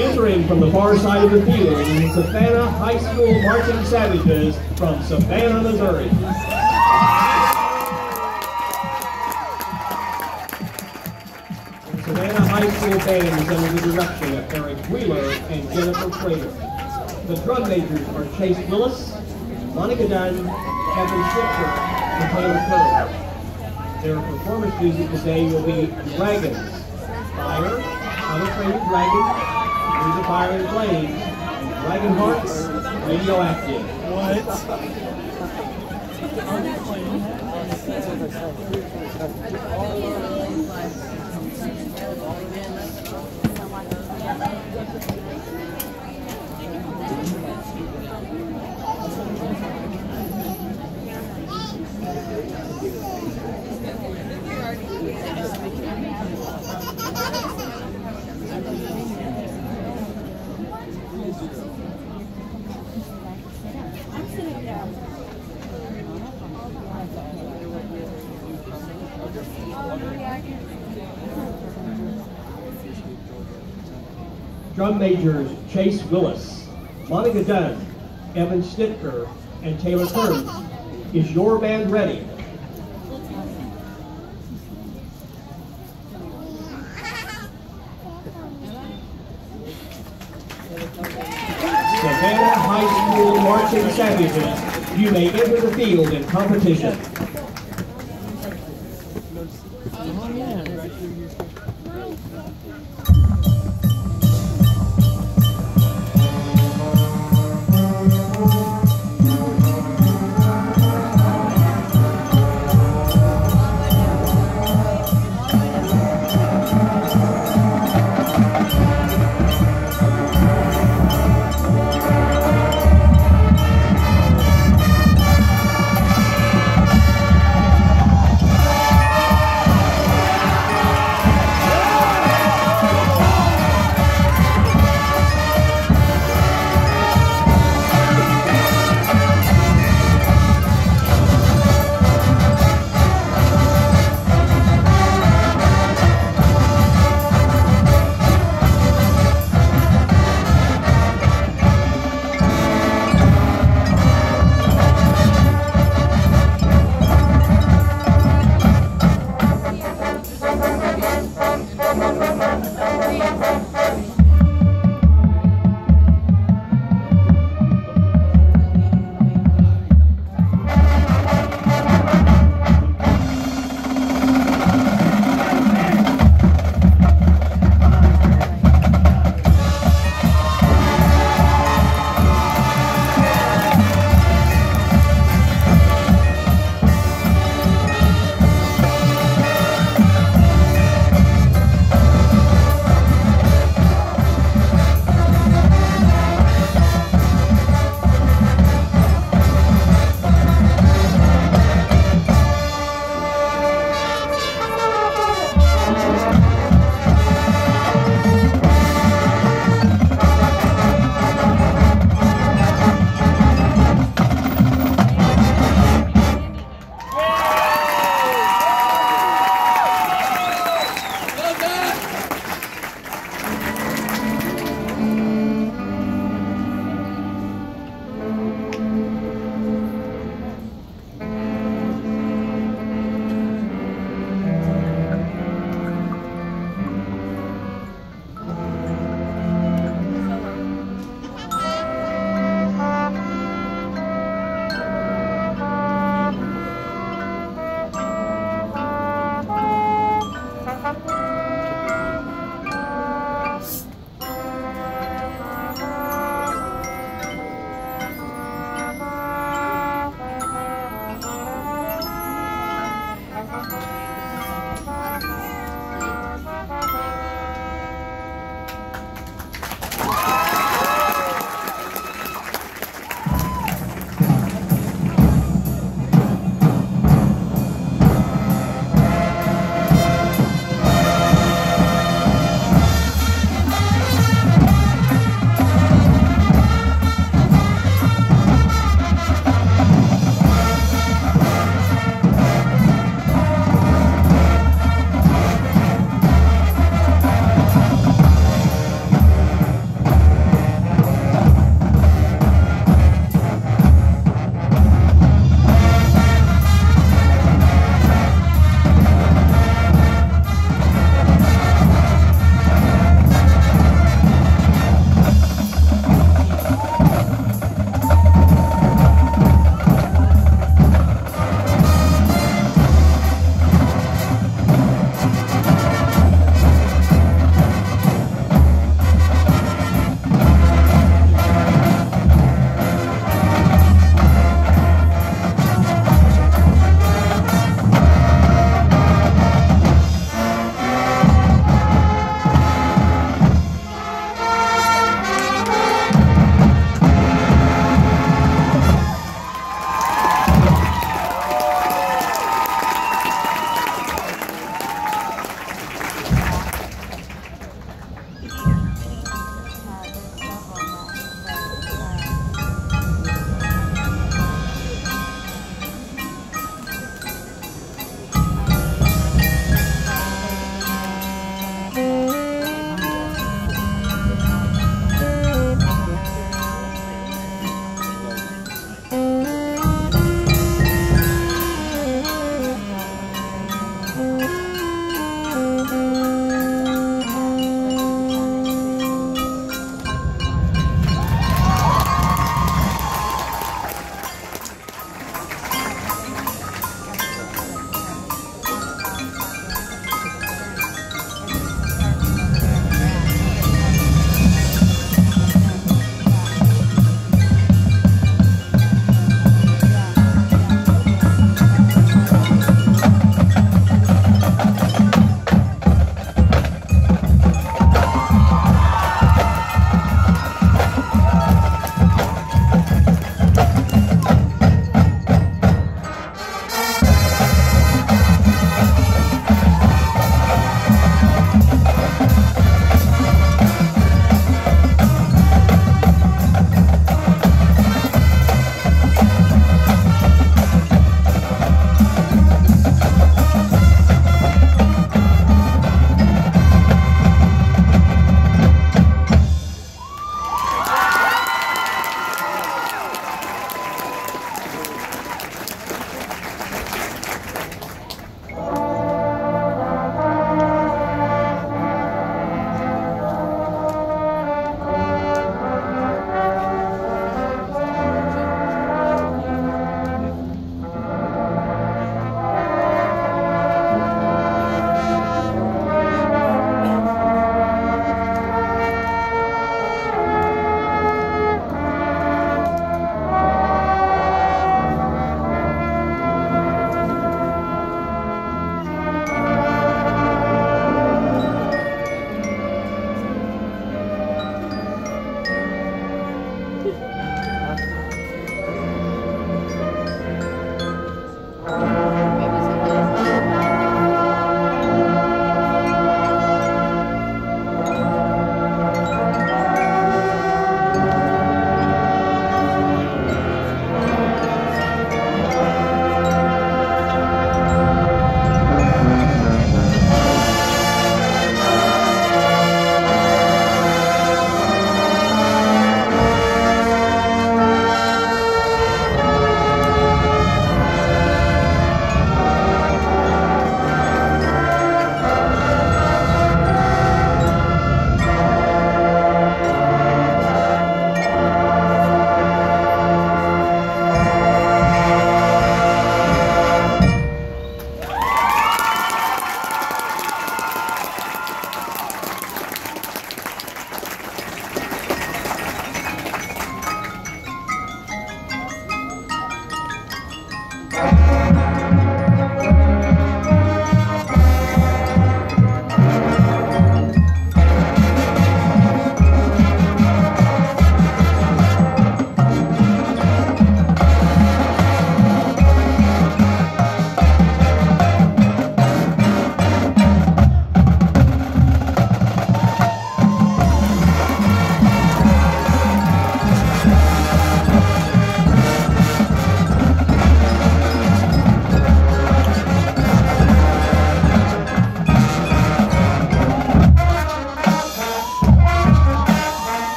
Entering from the far side of the field Savannah High School Marching Savages from Savannah, Missouri. Savannah High School band is under the direction of Eric Wheeler and Jennifer Prater. The drum majors are Chase Willis, Monica Dunn, Kevin Schifter, and Taylor Kerr. Their performance music today will be Dragons, Fire, Unafraid Dragon, Through the Fire and Flames, and Dragon Hearts, Radioactive. drum majors Chase Willis, Monica Dunn, Evan Snitker, and Taylor Kearns. Is your band ready? Savannah High School Marching Savages, you may enter the field in competition. Oh, yeah.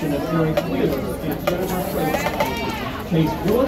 Direction of Eric Wheeler and Jennifer Chase Willis,